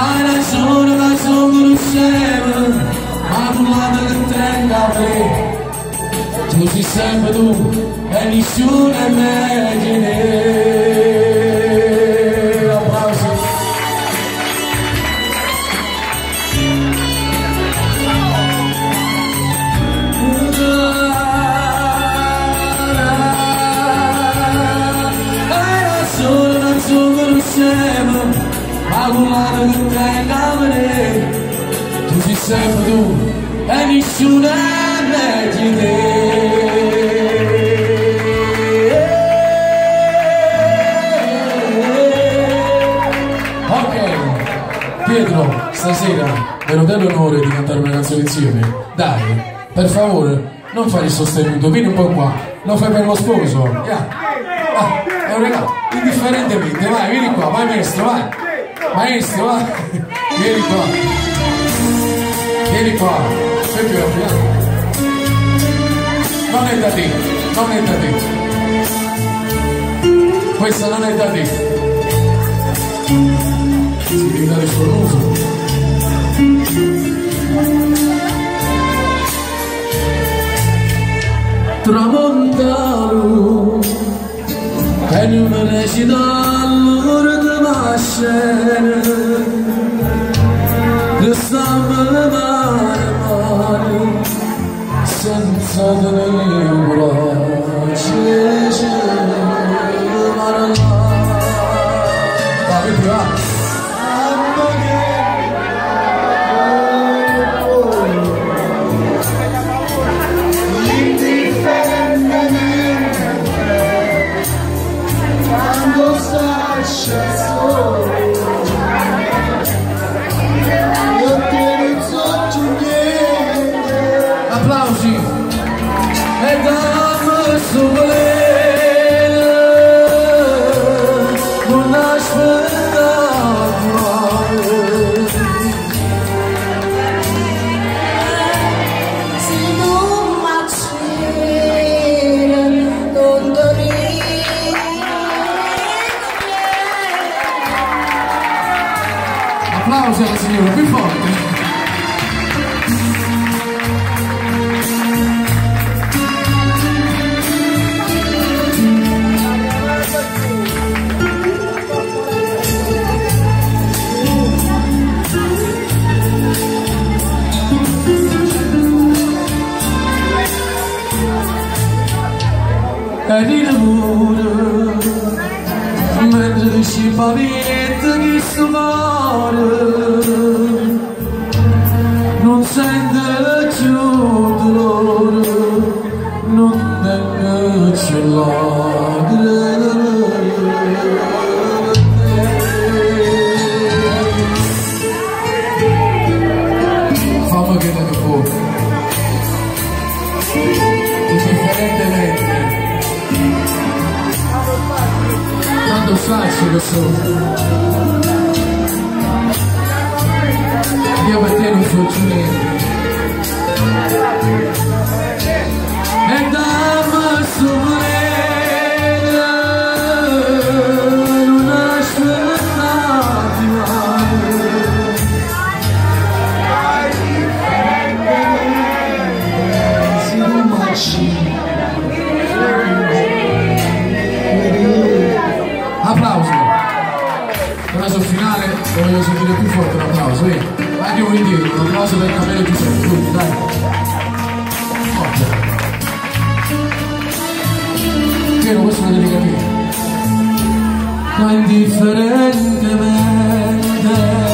Araçona, Araçona, Gurusheva Mamulada, Gantrangave Tuzi Sambadu, Anishuna, Imaginei Ma tu la che tenga a me Tu sei sempre tu e nessuno è meglio te Ok, Pietro, stasera me lo dai l'onore di cantare una canzone insieme? Dai, per favore, non fare il sostenuto, vieni un po' qua, lo fai per lo sposo. Yeah. Ah, è un regalo, indifferentemente, vai, vieni qua, vai maestro, vai. Maestro, qua. Vieni qua, sei più a. Non è da te, non è da te. Questa non è da te. Si deve dare. Tramontano l'ora mahşer Rıslamın armanı Sen tadını bırak Applausi e dammi su applausi alla signora più forte si pavetta che sto yollarım Nun sende çudurlarım Nun applauso applauso finale voglio sentire più forte l'applauso vedi? Andiamo indietro un applauso per Camillo Giuseppe tutti dai. Forte que no